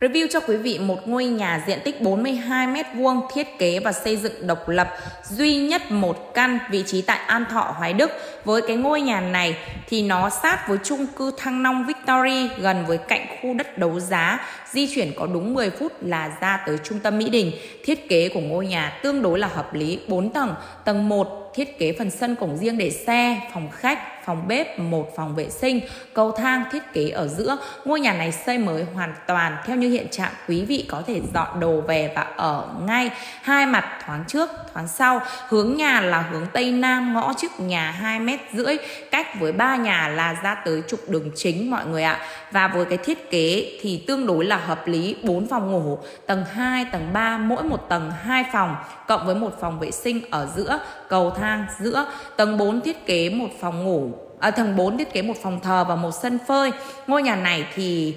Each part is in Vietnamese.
Review cho quý vị một ngôi nhà diện tích 42 m2 thiết kế và xây dựng độc lập duy nhất một căn vị trí tại An Thọ Hoài Đức. Với cái ngôi nhà này thì nó sát với chung cư Thăng Long Victory gần với cạnh khu đất đấu giá, di chuyển có đúng 10 phút là ra tới trung tâm Mỹ Đình. Thiết kế của ngôi nhà tương đối là hợp lý, 4 tầng, tầng 1 thiết kế phần sân cổng riêng để xe, phòng khách, phòng bếp, một phòng vệ sinh, cầu thang thiết kế ở giữa. Ngôi nhà này xây mới hoàn toàn theo như hiện trạng quý vị có thể dọn đồ về và ở ngay. Hai mặt thoáng trước, thoáng sau. Hướng nhà là hướng tây nam, ngõ trước nhà 2 mét rưỡi, cách với ba nhà là ra tới trục đường chính mọi người ạ. Và với cái thiết kế thì tương đối là hợp lý, 4 phòng ngủ, tầng 2, tầng 3, mỗi một tầng 2 phòng cộng với một phòng vệ sinh ở giữa, cầu thang giữa. Tầng 4 thiết kế một phòng ngủ à, tầng 4 thiết kế một phòng thờ và một sân phơi. Ngôi nhà này thì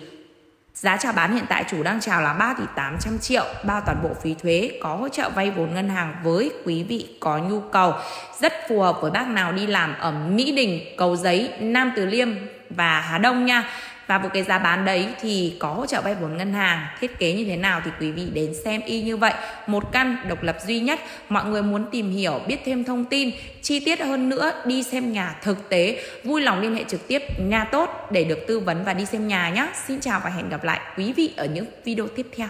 Giá chào bán hiện tại chủ đang chào là 3 tỷ 800 triệu, bao toàn bộ phí thuế, có hỗ trợ vay vốn ngân hàng với quý vị có nhu cầu. Rất phù hợp với bác nào đi làm ở Mỹ Đình, Cầu Giấy, Nam Từ Liêm và Hà Đông nha và một cái giá bán đấy thì có hỗ trợ vay vốn ngân hàng, thiết kế như thế nào thì quý vị đến xem y như vậy. Một căn độc lập duy nhất, mọi người muốn tìm hiểu, biết thêm thông tin, chi tiết hơn nữa, đi xem nhà thực tế. Vui lòng liên hệ trực tiếp nhà tốt để được tư vấn và đi xem nhà nhé xin chào và hẹn gặp lại quý vị ở những video tiếp theo.